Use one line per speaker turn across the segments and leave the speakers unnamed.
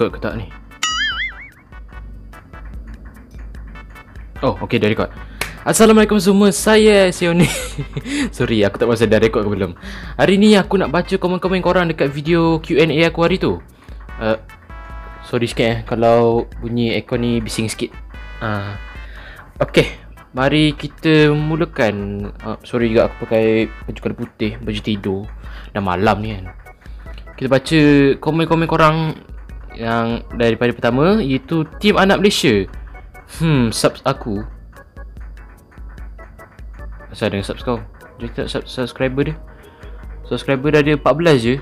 record ke tak ni? Oh, okey dah record. Assalamualaikum semua, saya Sioni. Sorry, aku tak masa dah record ke belum. Hari ni aku nak baca komen-komen korang dekat video Q&A aku hari tu. Uh, Sorry sikit eh, kalau bunyi aircon ni bising sikit. Uh, Okay, mari kita mulakan. Uh, Sorry juga aku pakai baju kulit putih, baju tidur. Dah malam ni kan. Kita baca komen-komen korang Yang daripada pertama Iaitu Team Anak Malaysia. Hmm, subs aku. Asal dengan subs kau? Dia tak sub subscriber dia? Subscriber dah ada 14 je.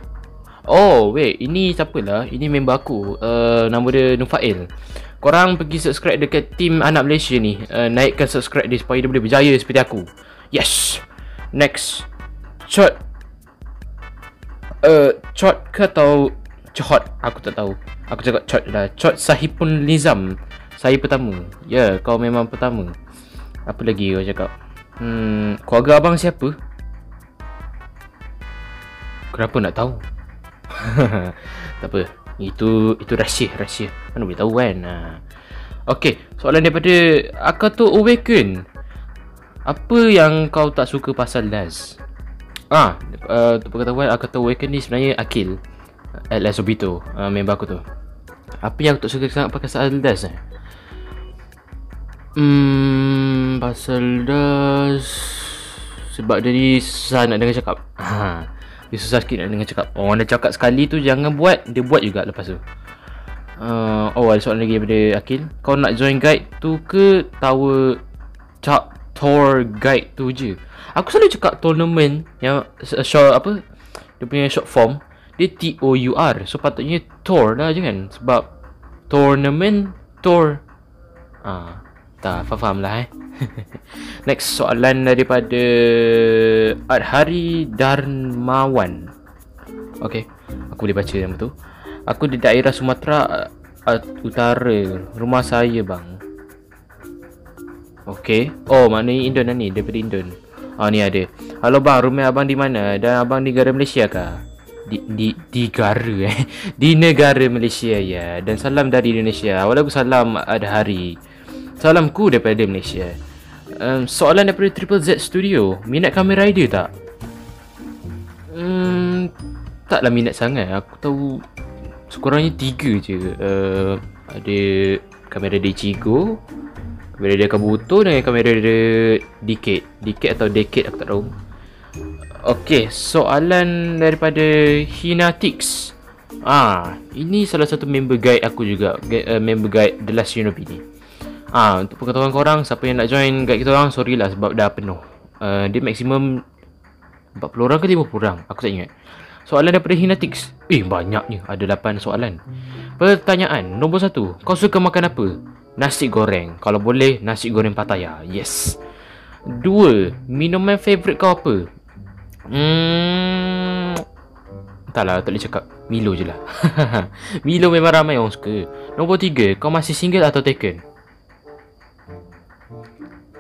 Oh wait. Ini siapa lah Ini member aku. Uh, Nama dia Nufail. Korang pergi subscribe dekat Team Anak Malaysia ni. Uh, Naikkan subscribe dia Supaya dia boleh berjaya seperti aku. Yes. Next. Chot uh, Chot ke atau Chot Aku tak tahu Aku cakap Chot lah Chot Sahipun Nizam Saya pertama Ya yeah, kau memang pertama Apa lagi kau cakap Hmm, keluarga abang siapa? Kenapa nak tahu? tak apa. Itu itu rahsia, rahsia. Mana boleh tahu kan? Ha. Okey, soalan daripada Akato Awaken. Apa yang kau tak suka pasal Laz? Ah, uh, untuk pengetahuan Akato Awaken ni sebenarnya Akil. Laz Obito, uh, member aku tu. Apa yang aku tak suka sangat pasal Laz eh? Hmm, pasal das sebab dia ni susah nak dengar cakap. Ha. Dia susah sikit nak dengar cakap. Orang dah cakap sekali tu jangan buat, dia buat juga lepas tu. Uh, oh, ada soalan lagi daripada Akil. Kau nak join guide tu ke tower cak tour guide tu je? Aku selalu cakap tournament yang short apa? Dia punya short form dia T O U R. So patutnya tour lah je kan. Sebab tournament tour. Ah. Tak faham lah eh. Next soalan daripada Adhari Darmawan Okay Aku boleh baca nama tu. Aku di daerah Sumatera uh, Utara. Rumah saya bang. Okay Oh maknanya Indon lah ni Daripada Indon. Oh ni ada. Halo bang. Rumah abang di mana? Dan abang di negara Malaysia kah di, di, di negara eh. Di negara Malaysia ya. Dan salam dari Indonesia. Waalaikumsalam Adhari Salamku daripada Malaysia. Um, Soalan daripada Triple Z Studio. Minat Kamen Rider tak? Hmm, taklah minat sangat. Aku tahu Sekurangnya tiga je. Uh, Ada Kamen Rider Ichigo Kamen Rider Kabuto Dengan Kamen Rider Decade. Decade atau Decade aku tak tahu Okay, soalan daripada Hinatix Ah, ini salah satu member guide aku juga, uh, member guide The Last Shinobi ni. Ah, untuk pengetahuan korang siapa yang nak join guide kita orang sorry lah sebab dah penuh. Uh, dia maksimum 40 orang ke 50 orang, aku tak ingat. Soalan daripada Hinatix. Eh, banyaknya. Ada 8 soalan. Pertanyaan nombor 1. Kau suka makan apa? Nasi goreng. Kalau boleh, nasi goreng Pattaya. Yes. 2. Minuman favourite kau apa? Hmm... Entahlah, tak boleh cakap. Milo je lah. Milo memang ramai orang suka. Nombor 3. Kau masih single atau taken?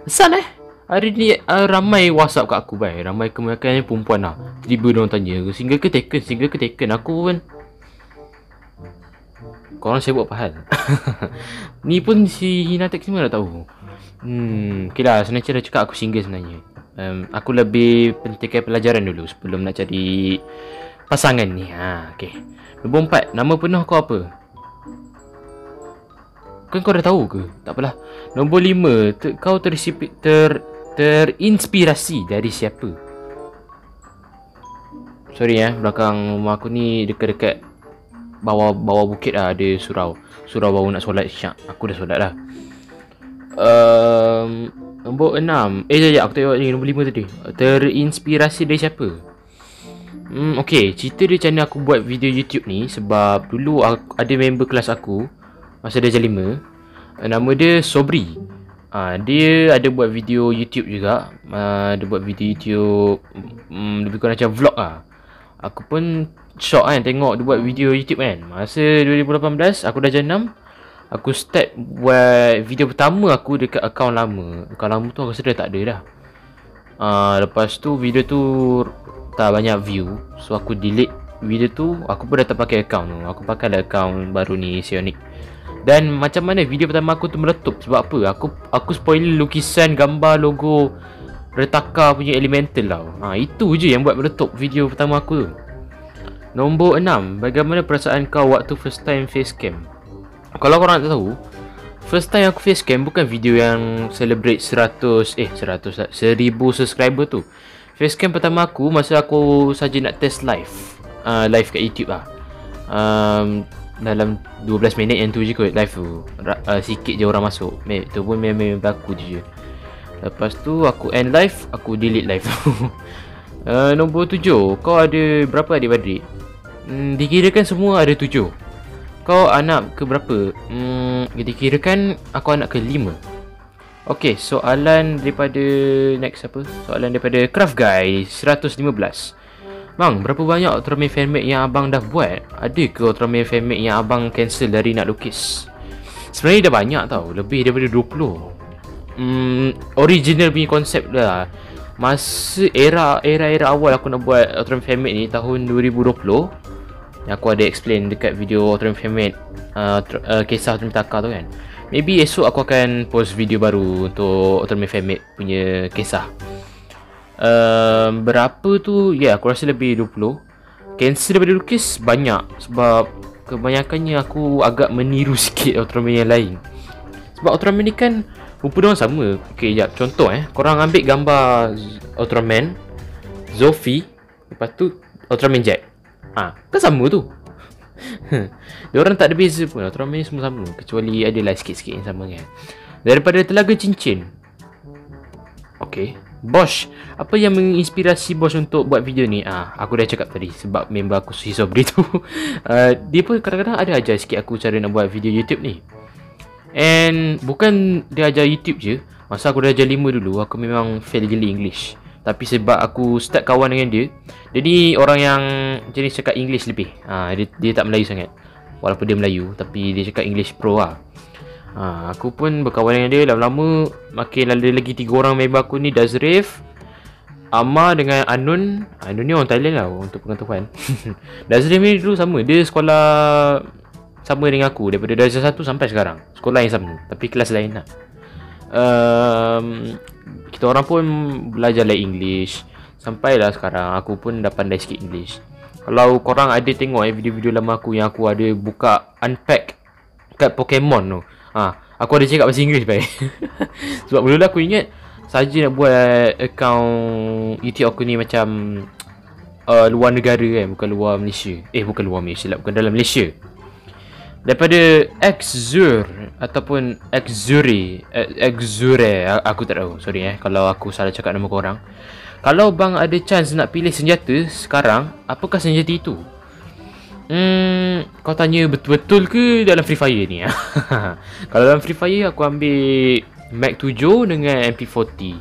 Pesan eh Hari ni uh, ramai whatsapp kat aku bai. Ramai kebanyakan perempuan lah Tiba-tiba diorang tanya Single ke taken Single ke taken Aku pun Korang buat apa hal Ni pun si Hinatek semua dah tahu Hmm Okay lah dah cakap aku single sebenarnya um, Aku lebih pentingkan pelajaran dulu Sebelum nak cari Pasangan ni ha, Okay Nombor empat Nama penuh kau apa? Kan kau dah tahu ke? Tak apalah. Nombor lima, ter, kau tersipi, ter, terinspirasi dari siapa? Sorry ya, eh, belakang rumah aku ni dekat-dekat bawah bawah bukit lah ada surau. Surau baru nak solat syak. Aku dah solat lah. Um, nombor enam. Eh, sekejap. Aku tengok ni nombor lima tadi. Terinspirasi dari siapa? Hmm, okay. Cerita dia macam mana aku buat video YouTube ni. Sebab dulu aku, ada member kelas aku masa dia 5 nama dia Sobri uh, dia ada buat video YouTube juga uh, dia buat video YouTube um, lebih kurang macam vlog lah aku pun shock kan tengok dia buat video YouTube kan masa 2018 aku dah 6 aku start buat video pertama aku dekat akaun lama. Akaun lama tu aku rasa dah tak ada dah. Uh, lepas tu video tu tak banyak view. So aku delete video tu. Aku pun dah tak pakai account tu. Aku pakai lah account baru ni Xionic Dan macam mana video pertama aku tu meletup? Sebab apa? Aku aku spoiler lukisan gambar logo Retaka punya elemental tau. Ha, Itu je yang buat meletup video pertama aku tu. Nombor 6 Bagaimana perasaan kau waktu first time facecam Kalau korang tak tahu First time aku facecam bukan video yang celebrate 100 Eh 100 lah 1000 subscriber tu. Facecam pertama aku masa aku saja nak test live uh, Live kat YouTube lah. Um, Dalam 12 minit yang tu je kot live tu. Uh, Sikit je orang masuk. Mate, Tu pun memang berlaku je. Lepas tu aku end live Aku delete live tu. Uh, Nombor 7 Kau ada berapa adik-adik? Hmm, dikirakan semua ada 7 kau anak ke berapa? Hmm, kita kan aku anak ke lima. Okey, soalan daripada next apa? Soalan daripada Craft Guy 115. Bang, berapa banyak Ultraman fanmade yang abang dah buat? Ada ke Ultraman fanmade yang abang cancel dari nak lukis? Sebenarnya dah banyak tau, lebih daripada 20. Hmm, original punya konsep dah. Masa era era era awal aku nak buat Ultraman fanmade ni tahun 2020 yang aku ada explain dekat video Ultraman Family uh, uh, kisah Ultraman Taka tu kan. Maybe esok aku akan post video baru untuk Ultraman Family punya kisah. Uh, berapa tu? Ya yeah, aku rasa lebih 20 cancel daripada lukis banyak sebab kebanyakannya aku agak meniru sikit Ultraman yang lain. Sebab Ultraman ni kan rupa dia sama. Ok jap contoh eh. Korang ambil gambar Ultraman Zofi lepas tu Ultraman Jack Ha, kan sama tu. Dia orang tak ada beza pun. Ultraman ni semua sama kecuali ada lah sikit-sikit yang sama kan. Daripada Telaga Cincin. Okay. Bosch, apa yang menginspirasi Bosch untuk buat video ni? Ah, aku dah cakap tadi sebab member aku Suhi Sobri tu. uh, dia pun kadang-kadang ada ajar sikit aku cara nak buat video YouTube ni. And bukan dia ajar YouTube je. Masa aku dah ajar 5 dulu, aku memang fail gila English. Tapi sebab aku start kawan dengan dia Dia ni orang yang jenis cakap English lebih. Ha, dia, dia tak Melayu sangat. Walaupun dia Melayu Tapi dia cakap English pro lah. Ha, Aku pun berkawan dengan dia Lama-lama. Makin ada lagi tiga orang member aku ni Dazrif Amma dengan Anun. Anun ni orang Thailand lah Untuk pengetahuan. Dazrif ni dulu sama. Dia sekolah Sama dengan aku Daripada darjah 1 sampai sekarang. Sekolah yang sama Tapi kelas lain lah. Um, kita orang pun belajar like English. Sampailah sekarang aku pun dah pandai sikit English. Kalau korang ada tengok eh video-video lama aku yang aku ada buka unpack kat Pokemon tu. Ha, Aku ada cakap bahasa English baik. Sebab dulu aku ingat saja nak buat account YouTube aku ni macam uh, luar negara kan bukan luar Malaysia. Eh bukan luar Malaysia lah bukan dalam Malaysia daripada Exur ataupun Exuri Exure aku tak tahu sorry eh kalau aku salah cakap nama korang. Kalau bang ada chance nak pilih senjata sekarang apakah senjata itu? Hmm kau tanya betul-betul ke dalam Free Fire ni kalau dalam Free Fire aku ambil Mac 7 dengan MP40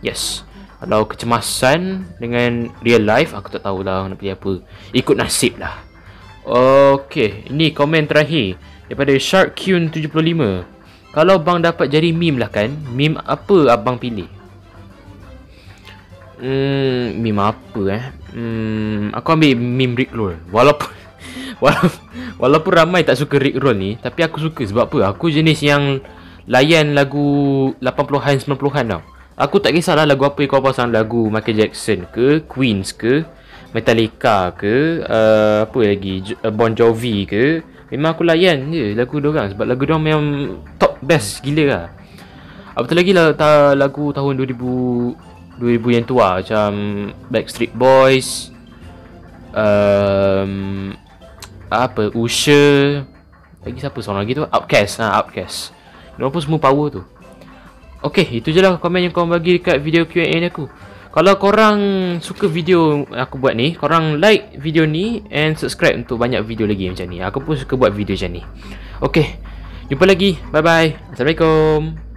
yes. Kalau kecemasan dengan real life aku tak tahulah nak pilih apa. Ikut nasib lah Okey, ini komen terakhir daripada Shark Kyun 75. Kalau bang dapat jadi meme lah kan, meme apa abang pilih? Hmm, meme apa eh? Hmm, aku ambil meme Rick Roll. Walaupun walaupun, walaupun ramai tak suka Rick Roll ni, tapi aku suka sebab apa? Aku jenis yang layan lagu 80-an 90-an tau. Aku tak kisahlah lagu apa yang kau pasang lagu Michael Jackson ke, Queens ke, Metallica ke uh, apa lagi uh, Bon Jovi ke memang aku layan je lagu dia orang sebab lagu dia orang memang top best gila lah. Apa lagi lah ta, lagu tahun 2000 2000 yang tua macam Backstreet Boys um, apa Usher lagi siapa seorang lagi tu? Outcast ha, Outcast dia pun semua power tu. Okay, itu je lah komen yang kau bagi dekat video Q&A ni aku kalau korang suka video aku buat ni Korang like video ni And subscribe untuk banyak video lagi macam ni. Aku pun suka buat video macam ni. Okay Jumpa lagi. Bye bye Assalamualaikum